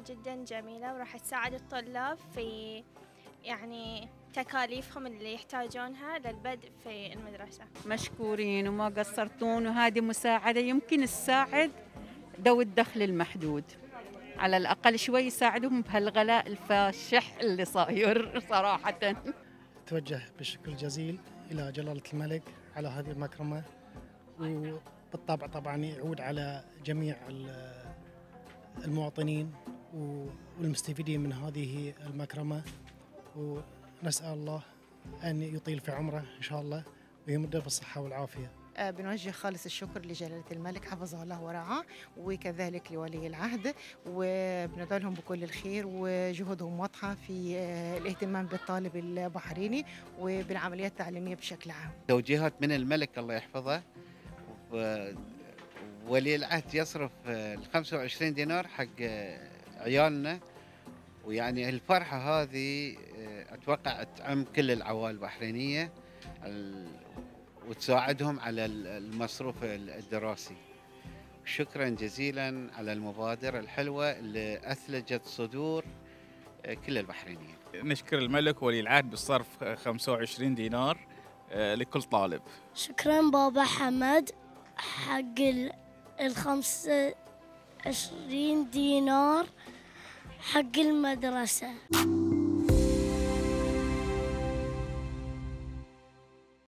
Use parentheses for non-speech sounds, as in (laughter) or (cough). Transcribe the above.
جدا جميلة وراح تساعد الطلاب في يعني تكاليفهم اللي يحتاجونها للبدء في المدرسة. مشكورين وما قصرتون وهذه مساعدة يمكن تساعد ذوي الدخل المحدود. على الأقل شوي يساعدهم بهالغلاء الفاشح اللي صاير (laughs) صراحة. توجه بالشكر الجزيل إلى جلالة الملك على هذه المكرمة وبالطبع طبعا يعود على جميع المواطنين والمستفيدين من هذه المكرمة. ونسأل الله أن يطيل في عمره إن شاء الله ويمده بالصحة والعافية. آه، بنوجه خالص الشكر لجلالة الملك حفظه الله ورعاه وكذلك لولي العهد وبندعو لهم بكل الخير وجهودهم واضحة في آه، الاهتمام بالطالب البحريني وبالعمليات التعليمية بشكل عام. توجيهات من الملك الله يحفظه. ولي العهد يصرف ال 25 دينار حق عيالنا ويعني الفرحة هذه أتوقع تعم كل العوائل البحرينية وتساعدهم على المصروف الدراسي. شكرا جزيلا على المبادرة الحلوة اللي أثلجت صدور كل البحرينيين. نشكر الملك ولي العهد بصرف 25 دينار لكل طالب. شكرا بابا حمد حق الخمسة عشرين دينار حق المدرسة.